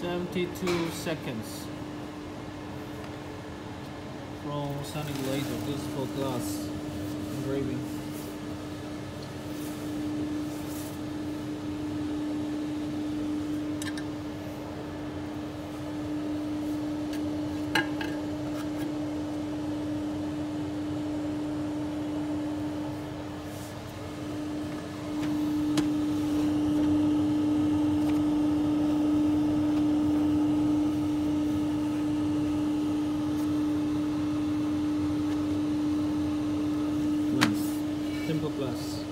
72 seconds from Sonic Laser. This is glass engraving. Simple glass.